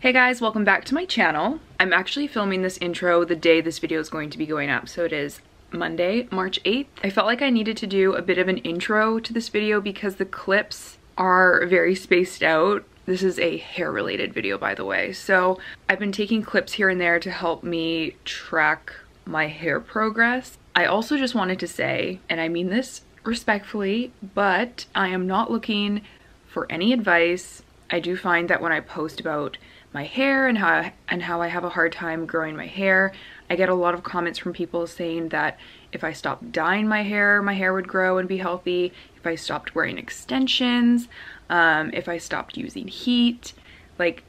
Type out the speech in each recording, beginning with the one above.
Hey guys, welcome back to my channel. I'm actually filming this intro the day this video is going to be going up, so it is Monday, March 8th. I felt like I needed to do a bit of an intro to this video because the clips are very spaced out. This is a hair related video by the way. So I've been taking clips here and there to help me track my hair progress. I also just wanted to say, and I mean this respectfully, but I am not looking for any advice. I do find that when I post about my hair and how I, and how I have a hard time growing my hair. I get a lot of comments from people saying that if I stopped dyeing my hair, my hair would grow and be healthy. If I stopped wearing extensions, um, if I stopped using heat, like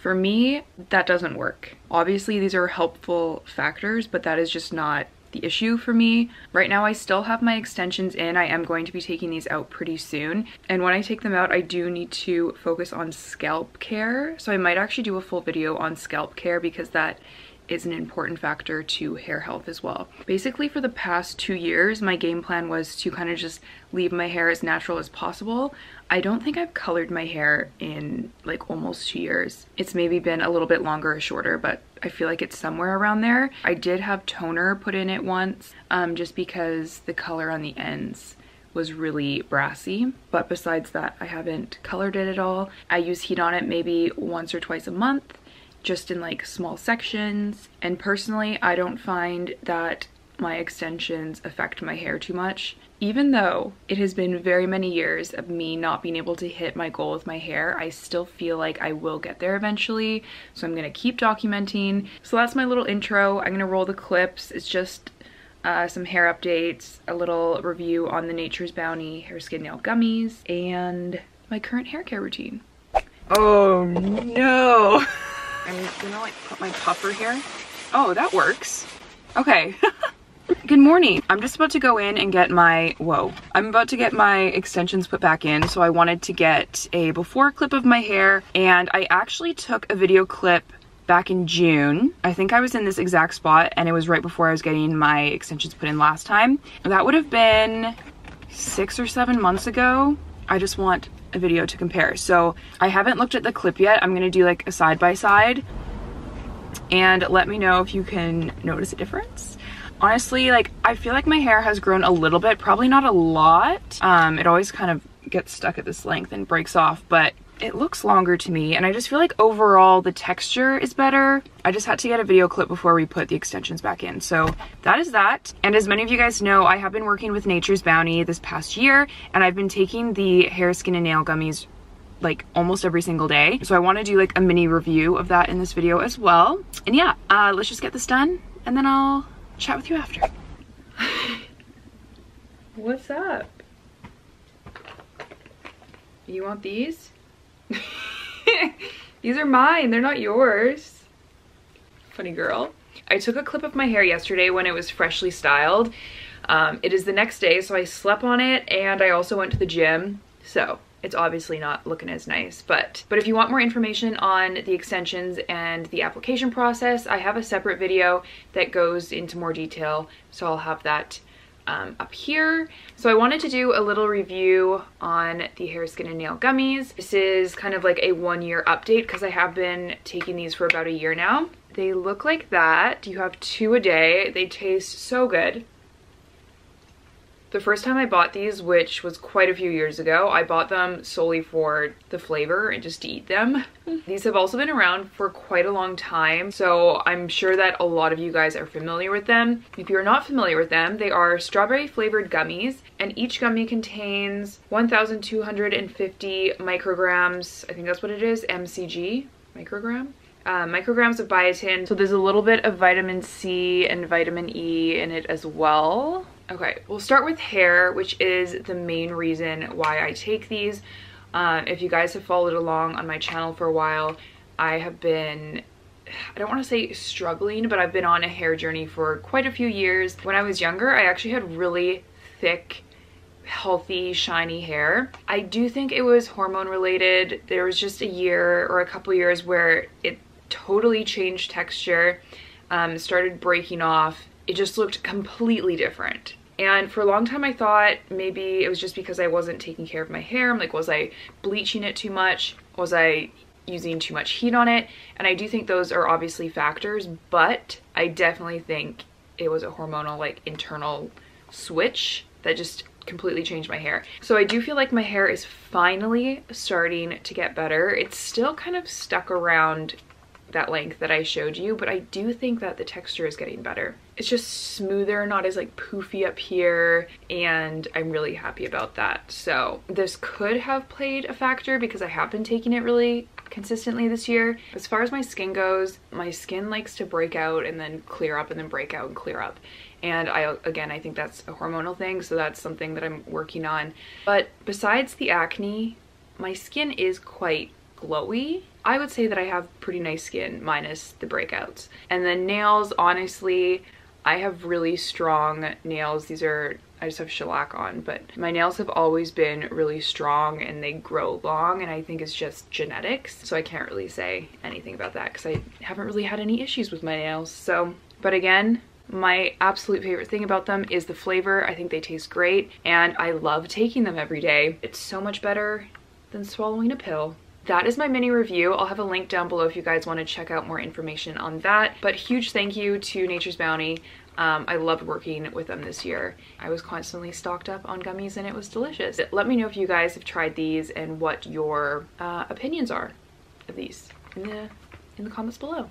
for me, that doesn't work. Obviously, these are helpful factors, but that is just not the issue for me. Right now I still have my extensions in. I am going to be taking these out pretty soon. And when I take them out, I do need to focus on scalp care. So I might actually do a full video on scalp care because that is an important factor to hair health as well. Basically for the past two years, my game plan was to kind of just leave my hair as natural as possible. I don't think I've colored my hair in like almost two years. It's maybe been a little bit longer or shorter, but I feel like it's somewhere around there. I did have toner put in it once um, just because the color on the ends was really brassy. But besides that, I haven't colored it at all. I use heat on it maybe once or twice a month just in like small sections. And personally, I don't find that my extensions affect my hair too much. Even though it has been very many years of me not being able to hit my goal with my hair, I still feel like I will get there eventually. So I'm gonna keep documenting. So that's my little intro. I'm gonna roll the clips. It's just uh, some hair updates, a little review on the Nature's Bounty Hair Skin Nail Gummies, and my current hair care routine. Oh no! I'm gonna like put my puffer here. Oh, that works. Okay. Good morning. I'm just about to go in and get my, whoa, I'm about to get my extensions put back in. So I wanted to get a before clip of my hair and I actually took a video clip back in June. I think I was in this exact spot and it was right before I was getting my extensions put in last time. That would have been six or seven months ago. I just want a video to compare. So I haven't looked at the clip yet. I'm gonna do like a side by side and let me know if you can notice a difference. Honestly, like I feel like my hair has grown a little bit, probably not a lot. Um, it always kind of gets stuck at this length and breaks off, but it looks longer to me and I just feel like overall the texture is better. I just had to get a video clip before we put the extensions back in. So that is that. And as many of you guys know, I have been working with Nature's Bounty this past year and I've been taking the hair, skin, and nail gummies like almost every single day. So I want to do like a mini review of that in this video as well. And yeah, uh, let's just get this done and then I'll chat with you after. What's up? You want these? These are mine, they're not yours. Funny girl. I took a clip of my hair yesterday when it was freshly styled. Um, it is the next day, so I slept on it and I also went to the gym. So it's obviously not looking as nice, but, but if you want more information on the extensions and the application process, I have a separate video that goes into more detail. So I'll have that um, up here. So I wanted to do a little review on the hair, skin, and nail gummies. This is kind of like a one year update because I have been taking these for about a year now. They look like that. You have two a day. They taste so good. The first time I bought these, which was quite a few years ago, I bought them solely for the flavor and just to eat them. these have also been around for quite a long time, so I'm sure that a lot of you guys are familiar with them. If you're not familiar with them, they are strawberry flavored gummies, and each gummy contains 1,250 micrograms, I think that's what it is, MCG, microgram? Uh, micrograms of biotin. So there's a little bit of vitamin C and vitamin E in it as well. Okay, we'll start with hair, which is the main reason why I take these. Um, if you guys have followed along on my channel for a while, I have been, I don't want to say struggling, but I've been on a hair journey for quite a few years. When I was younger, I actually had really thick, healthy, shiny hair. I do think it was hormone related. There was just a year or a couple years where it totally changed texture, um, started breaking off. It just looked completely different. And for a long time I thought maybe it was just because I wasn't taking care of my hair. I'm like, was I bleaching it too much? Was I using too much heat on it. And I do think those are obviously factors, but I definitely think it was a hormonal like internal switch that just completely changed my hair. So I do feel like my hair is finally starting to get better. It's still kind of stuck around that length that I showed you, but I do think that the texture is getting better. It's just smoother, not as like poofy up here, and I'm really happy about that. So this could have played a factor because I have been taking it really consistently this year. As far as my skin goes, my skin likes to break out and then clear up and then break out and clear up. And I, again, I think that's a hormonal thing, so that's something that I'm working on. But besides the acne, my skin is quite glowy. I would say that I have pretty nice skin minus the breakouts. And then nails, honestly, I have really strong nails. These are, I just have shellac on, but my nails have always been really strong and they grow long and I think it's just genetics. So I can't really say anything about that because I haven't really had any issues with my nails. So, but again, my absolute favorite thing about them is the flavor. I think they taste great and I love taking them every day. It's so much better than swallowing a pill that is my mini review. I'll have a link down below if you guys want to check out more information on that. But huge thank you to Nature's Bounty. Um, I loved working with them this year. I was constantly stocked up on gummies and it was delicious. Let me know if you guys have tried these and what your uh, opinions are of these in the, in the comments below.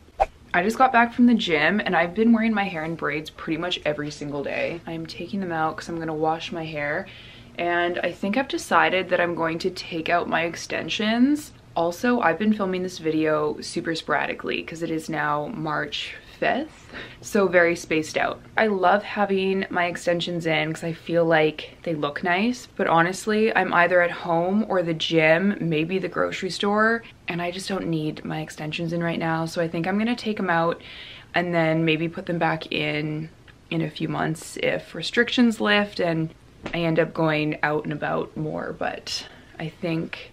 I just got back from the gym and I've been wearing my hair in braids pretty much every single day. I'm taking them out because I'm going to wash my hair and I think I've decided that I'm going to take out my extensions also, I've been filming this video super sporadically because it is now March 5th, so very spaced out. I love having my extensions in because I feel like they look nice, but honestly, I'm either at home or the gym, maybe the grocery store, and I just don't need my extensions in right now, so I think I'm gonna take them out and then maybe put them back in in a few months if restrictions lift and I end up going out and about more, but I think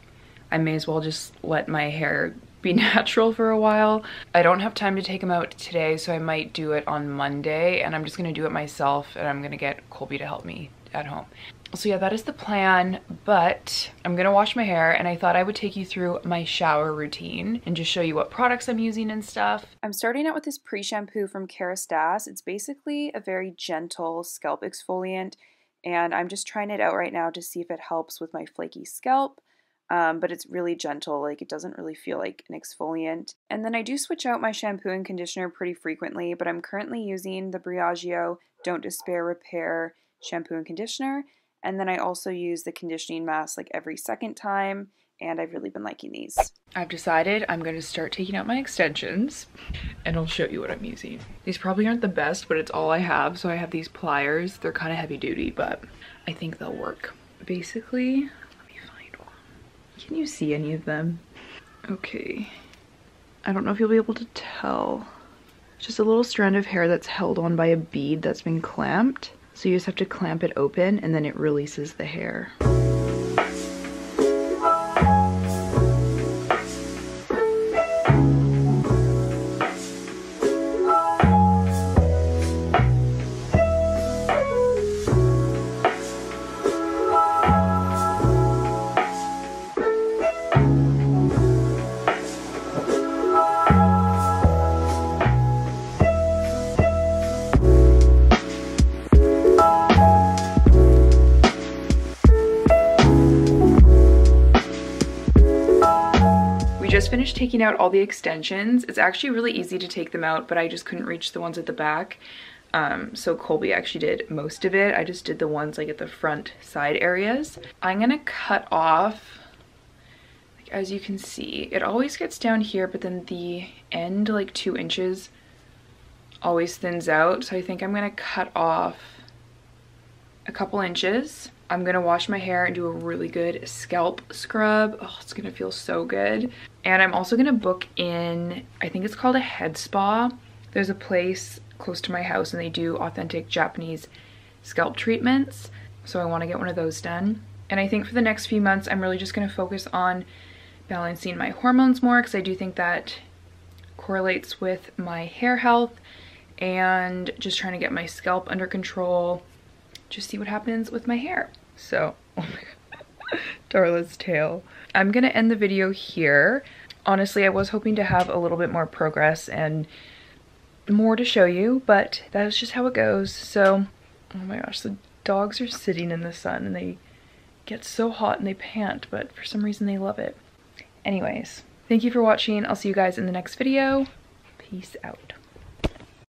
I may as well just let my hair be natural for a while. I don't have time to take them out today, so I might do it on Monday, and I'm just gonna do it myself, and I'm gonna get Colby to help me at home. So yeah, that is the plan, but I'm gonna wash my hair and I thought I would take you through my shower routine and just show you what products I'm using and stuff. I'm starting out with this pre-shampoo from Kerastase. It's basically a very gentle scalp exfoliant and I'm just trying it out right now to see if it helps with my flaky scalp um, but it's really gentle. Like it doesn't really feel like an exfoliant. And then I do switch out my shampoo and conditioner pretty frequently, but I'm currently using the Briogeo Don't Despair Repair shampoo and conditioner. And then I also use the conditioning mask like every second time, and I've really been liking these. I've decided I'm going to start taking out my extensions, and I'll show you what I'm using. These probably aren't the best, but it's all I have, so I have these pliers. They're kind of heavy duty, but I think they'll work. Basically, can you see any of them? Okay. I don't know if you'll be able to tell. It's just a little strand of hair that's held on by a bead that's been clamped. So you just have to clamp it open and then it releases the hair. Finished taking out all the extensions. It's actually really easy to take them out, but I just couldn't reach the ones at the back. Um, so Colby actually did most of it. I just did the ones like at the front side areas. I'm gonna cut off, as you can see, it always gets down here, but then the end like two inches always thins out. So I think I'm gonna cut off a couple inches I'm gonna wash my hair and do a really good scalp scrub. Oh, it's gonna feel so good. And I'm also gonna book in, I think it's called a head spa. There's a place close to my house and they do authentic Japanese scalp treatments. So I wanna get one of those done. And I think for the next few months, I'm really just gonna focus on balancing my hormones more because I do think that correlates with my hair health and just trying to get my scalp under control just see what happens with my hair. So. Darla's tail. I'm gonna end the video here. honestly, I was hoping to have a little bit more progress and more to show you, but that is just how it goes. So, oh my gosh, the dogs are sitting in the sun and they get so hot and they pant, but for some reason they love it. Anyways, thank you for watching. I'll see you guys in the next video. Peace out.